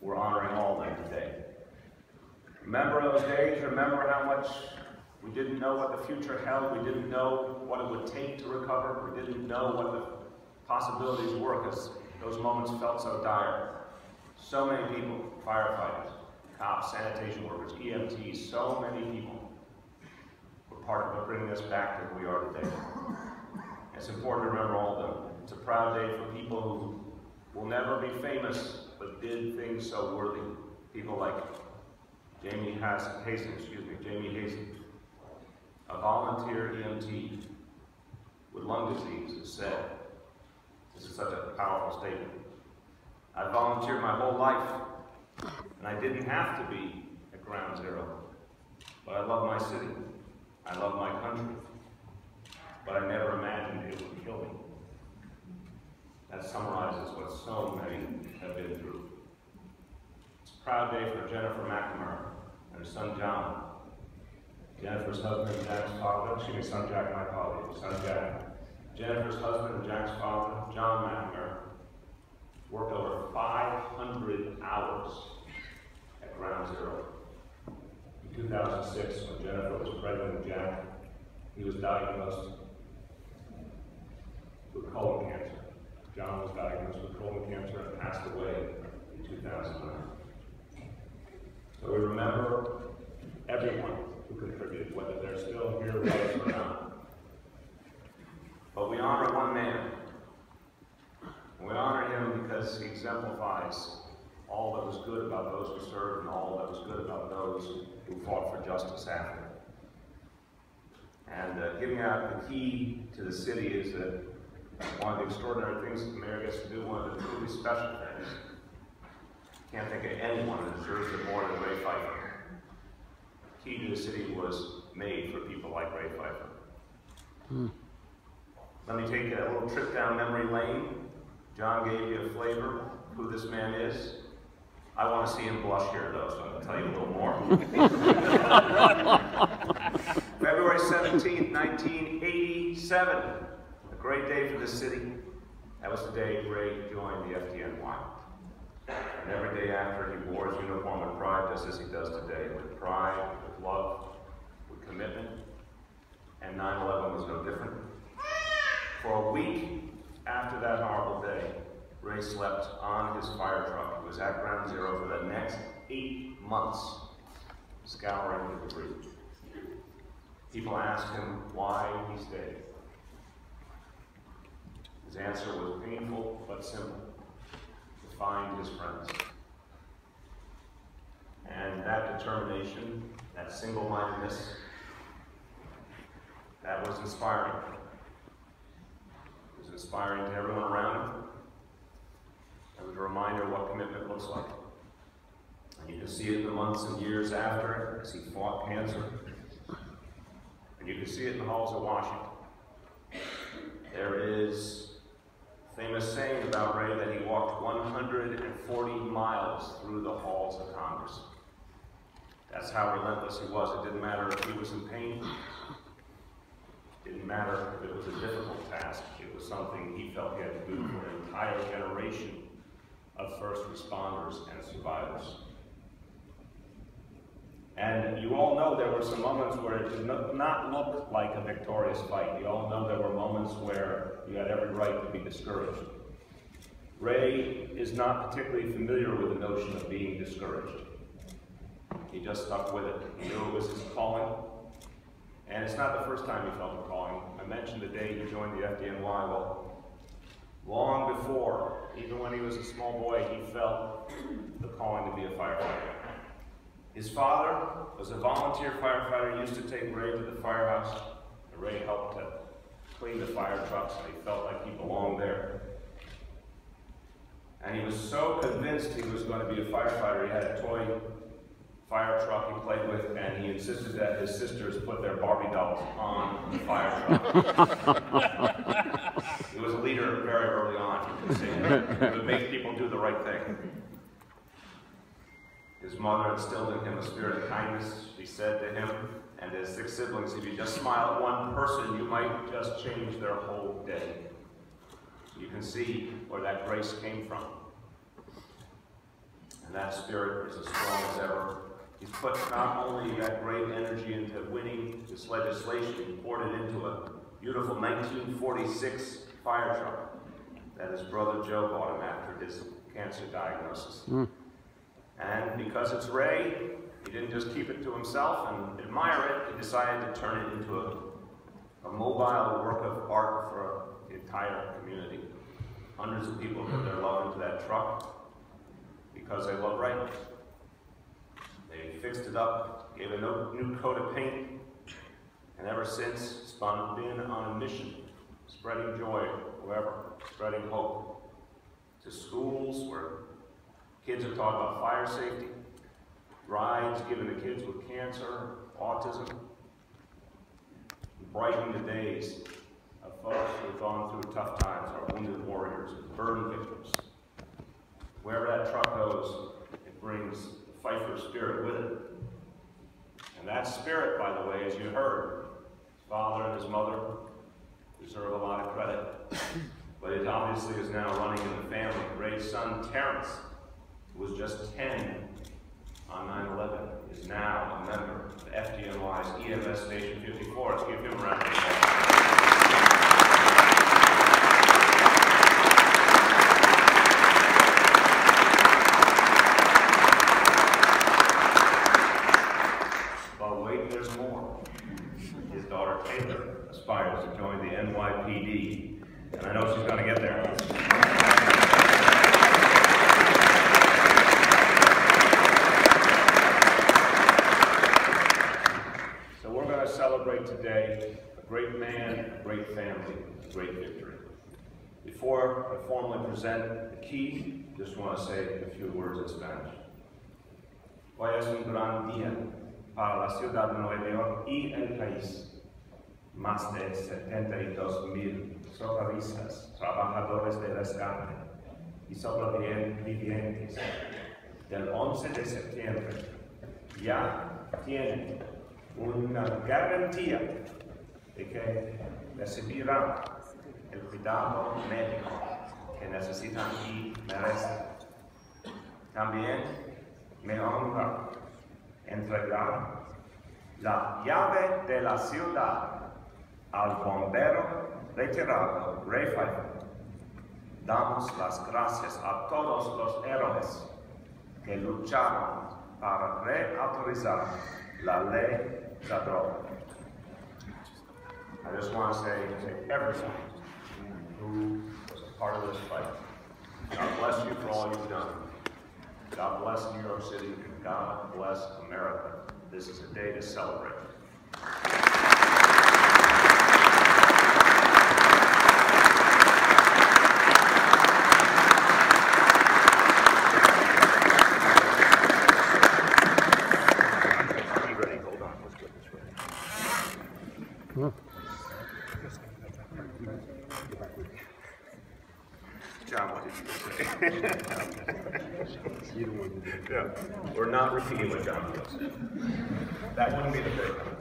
we're honoring all of them today. Remember those days? Remember how much we didn't know what the future held. We didn't know what it would take to recover. We didn't know what the possibilities were because those moments felt so dire. So many people, firefighters, cops, sanitation workers, EMTs, so many people were part of bringing us back to who we are today. It's important to remember all of them. It's a proud day for people who will never be famous, but did things so worthy. People like Jamie Hastings, excuse me, Jamie Hastings, a volunteer EMT with lung disease, has said, this is such a powerful statement. I volunteered my whole life, and I didn't have to be at ground zero. But I love my city. I love my country. But I never imagined it would kill me. That summarizes what so many have been through. It's a proud day for Jennifer McNamara and her son John. Jennifer's husband and Jack's father, excuse me, son Jack, my apologies, son Jack. Jennifer's husband and Jack's father, John McNamara, worked over 500 hours at Ground Zero. In 2006, when Jennifer was pregnant with Jack, he was diagnosed with colon cancer. John was diagnosed with colon cancer and passed away in 2009. So we remember everyone who contributed, whether they're still here with us or not. But we honor one man we honor him because he exemplifies all that was good about those who served and all that was good about those who fought for justice after. And uh, giving out the key to the city is that one of the extraordinary things the mayor gets to do, one of the truly special things. Can't think of anyone that deserves it more than Ray Pfeifer. Key to the city was made for people like Ray Pfeifer. Hmm. Let me take a little trip down memory lane John gave you a flavor of who this man is. I want to see him blush here, though, so I'm going to tell you a little more. February 17th, 1987, a great day for the city. That was the day Ray joined the FDNY. And every day after, he wore his uniform with pride, just as he does today, with pride, with love, with commitment. And 9-11 was no different. For a week, after that horrible day, Ray slept on his fire truck. He was at ground zero for the next eight months, scouring the debris. People asked him why he stayed. His answer was painful but simple to find his friends. And that determination, that single mindedness, that was inspiring It was inspiring to everyone around him. It was a reminder of what commitment looks like. And you can see it in the months and years after as he fought cancer. And you can see it in the halls of Washington. There is famous saying about Ray that he walked 140 miles through the halls of Congress. That's how relentless he was. It didn't matter if he was in pain. It didn't matter if it was a difficult task It was something he felt he had to do for an entire generation of first responders and survivors. And you all know there were some moments where it did not look like a victorious fight. You all know you had every right to be discouraged. Ray is not particularly familiar with the notion of being discouraged. He just stuck with it. He knew it was his calling. And it's not the first time he felt a calling. I mentioned the day he joined the FDNY. Well, long before, even when he was a small boy, he felt the calling to be a firefighter. His father was a volunteer firefighter, he used to take Ray to the firehouse. And Ray helped to clean the fire trucks, and he felt like he belonged there. And he was so convinced he was going to be a firefighter, he had a toy fire truck he played with, and he insisted that his sisters put their Barbie dolls on the fire truck. he was a leader very early on, you can see. He would make people do the right thing. His mother instilled in him a spirit of kindness. She said to him and his six siblings, if you just smile at one person, you might just change their whole day. You can see where that grace came from. and that spirit is as strong as ever. He's put not only that great energy into winning this legislation, he poured it into a beautiful 1946 fire truck that his brother Joe bought him after his cancer diagnosis. Mm. And because it's Ray, he didn't just keep it to himself and admire it, he decided to turn it into a, a mobile work of art for the entire community. Hundreds of people put their love into that truck because they love Ray. They fixed it up, gave it a new coat of paint, and ever since, it's been on a mission, spreading joy wherever, spreading hope to schools where kids are taught about fire safety, rides given to kids with cancer, autism, brighten the days of folks who have gone through tough times, our wounded warriors, burn victims. Wherever that truck goes, it brings the Pfeifer spirit with it. And that spirit, by the way, as you heard, his father and his mother deserve a lot of credit. But it obviously is now running in the family. Ray's son, Terrence, who was just 10 on 9-11, is now a member of FDNY's EMS Station 54. Let's give him a round of applause. There's more. His daughter Taylor aspires to join the NYPD. And I know she's going to get there. Great victory. Before I formally present the key, just want to say a few words in Spanish. Hoy es un gran día para la ciudad de Nueva York y el país. más de 72 mil socorristas, trabajadores de rescate y sobrevivientes del 11 de septiembre ya tienen una garantía de que recibirán el cuidado médico que necesitan y merecen. También me honra entregar la llave de la ciudad al bombero retirado Pfeiffer, damos las gracias a todos los héroes que lucharon para reautorizar la ley de droga. I just want to say to everyone who was a part of this fight, God bless you for all you've done. God bless New York City. And God bless America. This is a day to celebrate. John, what did you say? yeah, we're not repeating what John said. That wouldn't be the first time.